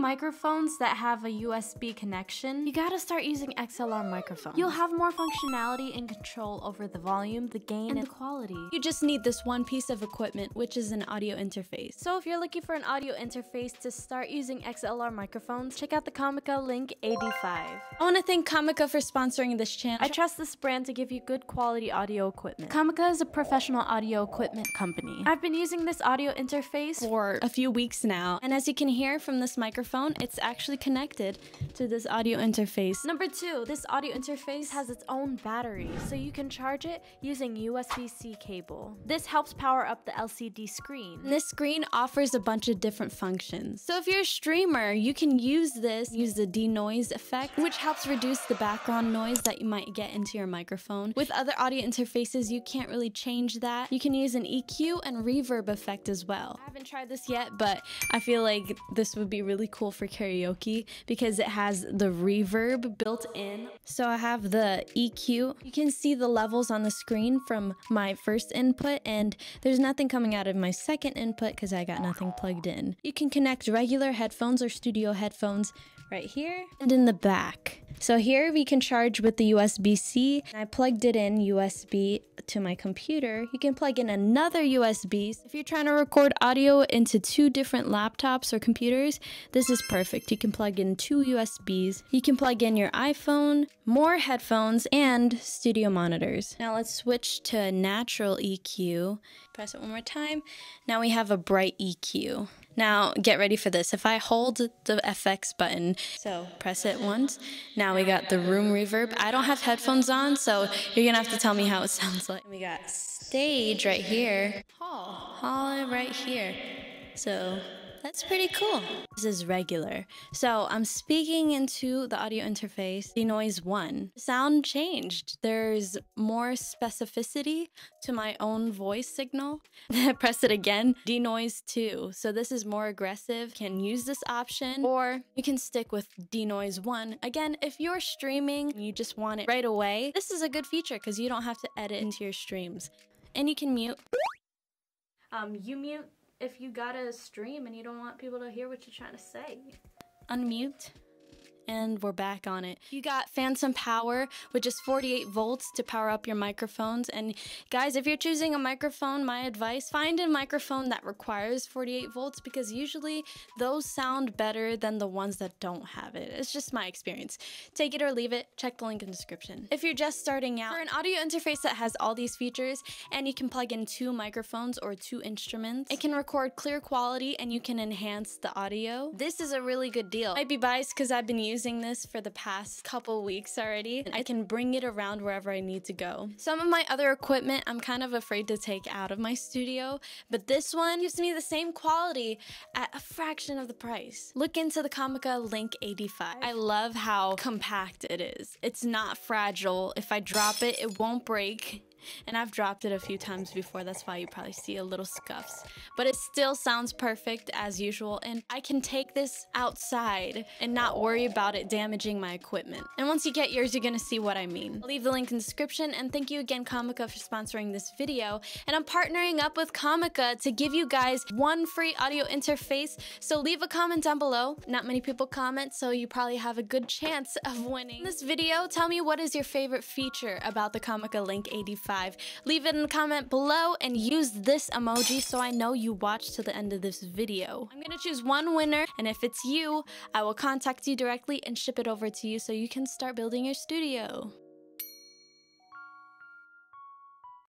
microphones that have a USB connection, you gotta start using XLR microphones. You'll have more functionality and control over the volume, the gain, and the quality. You just need this one piece of equipment, which is an audio interface. So if you're looking for an audio interface to start using XLR microphones, check out the Comica Link AD5. I want to thank Comica for sponsoring this channel. I trust this brand to give you good quality audio equipment. Comica is a professional audio equipment company. I've been using this audio interface for a few weeks now, and as you can hear from this microphone, it's actually connected to this audio interface. Number two, this audio interface has its own battery, so you can charge it using USB-C cable. This helps power up the LCD screen. This screen offers a bunch of different functions. So if you're a streamer, you can use this, use the denoise effect, which helps reduce the background noise that you might get into your microphone. With other audio interfaces, you can't really change that. You can use an EQ and reverb effect as well. I haven't tried this yet, but I feel like this would be really cool for karaoke because it has the reverb built in. So I have the EQ. You can see the levels on the screen from my first input and there's nothing coming out of my second input because I got nothing plugged in. You can connect regular headphones or studio headphones right here and in the back. So here we can charge with the USB-C. I plugged it in USB to my computer. You can plug in another USB. If you're trying to record audio into two different laptops or computers, this is perfect. You can plug in two USBs. You can plug in your iPhone, more headphones, and studio monitors. Now let's switch to natural EQ. Press it one more time. Now we have a bright EQ. Now, get ready for this. If I hold the FX button, so press it once, now we got the room reverb. I don't have headphones on, so you're gonna have to tell me how it sounds like. We got stage right here, hall, hall right here. So that's pretty cool. This is regular. So I'm speaking into the audio interface, denoise one. Sound changed. There's more specificity to my own voice signal. Press it again, denoise two. So this is more aggressive. Can use this option or you can stick with denoise one. Again, if you're streaming and you just want it right away, this is a good feature because you don't have to edit into your streams. And you can mute. Um, you mute if you gotta stream and you don't want people to hear what you're trying to say. Unmute and we're back on it. You got phantom power, which is 48 volts to power up your microphones. And guys, if you're choosing a microphone, my advice, find a microphone that requires 48 volts because usually those sound better than the ones that don't have it. It's just my experience. Take it or leave it, check the link in the description. If you're just starting out, for an audio interface that has all these features and you can plug in two microphones or two instruments, it can record clear quality and you can enhance the audio. This is a really good deal. I'd be biased because I've been using using this for the past couple weeks already. I can bring it around wherever I need to go. Some of my other equipment I'm kind of afraid to take out of my studio, but this one gives me the same quality at a fraction of the price. Look into the Comica Link AD5. I love how compact it is. It's not fragile. If I drop it, it won't break and I've dropped it a few times before. That's why you probably see a little scuffs. But it still sounds perfect as usual, and I can take this outside and not worry about it damaging my equipment. And once you get yours, you're gonna see what I mean. I'll leave the link in the description, and thank you again, Comica, for sponsoring this video. And I'm partnering up with Comica to give you guys one free audio interface, so leave a comment down below. Not many people comment, so you probably have a good chance of winning. In this video, tell me what is your favorite feature about the Comica Link AD5 5. Leave it in the comment below and use this emoji so I know you watched to the end of this video. I'm gonna choose one winner and if it's you, I will contact you directly and ship it over to you so you can start building your studio.